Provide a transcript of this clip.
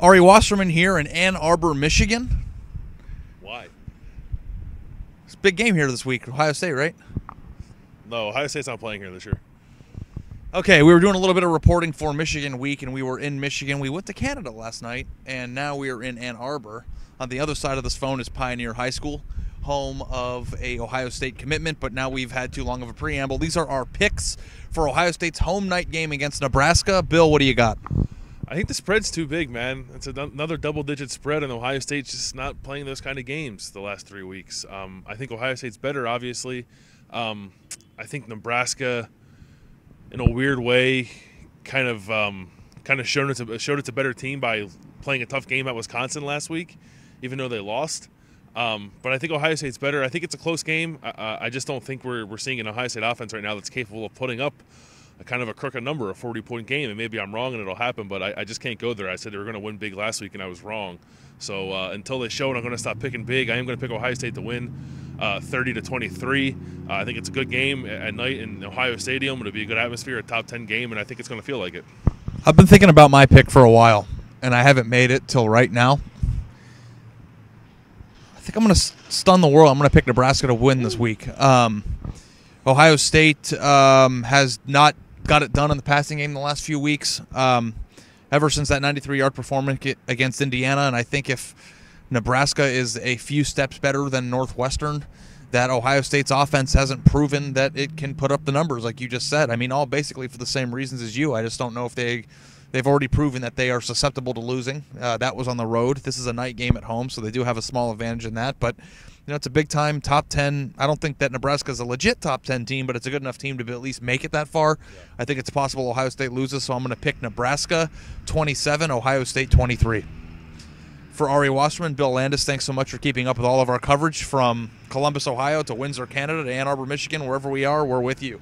Ari Wasserman here in Ann Arbor, Michigan. Why? It's a big game here this week. Ohio State, right? No, Ohio State's not playing here this year. Okay, we were doing a little bit of reporting for Michigan Week, and we were in Michigan. We went to Canada last night, and now we are in Ann Arbor. On the other side of this phone is Pioneer High School, home of a Ohio State commitment. But now we've had too long of a preamble. These are our picks for Ohio State's home night game against Nebraska. Bill, what do you got? I think the spread's too big, man. It's another double-digit spread, and Ohio State's just not playing those kind of games the last three weeks. Um, I think Ohio State's better, obviously. Um, I think Nebraska in a weird way, kind of um, kind of showed it's a, showed it's a better team by playing a tough game at Wisconsin last week, even though they lost. Um, but I think Ohio State's better. I think it's a close game. I, I just don't think we're, we're seeing an Ohio State offense right now that's capable of putting up a kind of a crooked number, a 40 point game. And maybe I'm wrong and it'll happen, but I, I just can't go there. I said they were going to win big last week and I was wrong. So uh, until they show it, I'm going to stop picking big. I am going to pick Ohio State to win uh, 30 to 23. Uh, I think it's a good game at night in Ohio Stadium. It'll be a good atmosphere, a top 10 game, and I think it's going to feel like it. I've been thinking about my pick for a while, and I haven't made it till right now. I think I'm going to stun the world. I'm going to pick Nebraska to win this week. Um, Ohio State um, has not got it done in the passing game the last few weeks. Um, ever since that 93 yard performance against Indiana, and I think if Nebraska is a few steps better than Northwestern. That Ohio State's offense hasn't proven that it can put up the numbers, like you just said. I mean, all basically for the same reasons as you. I just don't know if they they've already proven that they are susceptible to losing. Uh, that was on the road. This is a night game at home, so they do have a small advantage in that. But know, it's a big time top ten. I don't think that Nebraska is a legit top ten team, but it's a good enough team to at least make it that far. Yeah. I think it's possible Ohio State loses, so I'm going to pick Nebraska 27, Ohio State 23. For Ari Wasserman, Bill Landis, thanks so much for keeping up with all of our coverage from Columbus, Ohio to Windsor, Canada to Ann Arbor, Michigan, wherever we are, we're with you.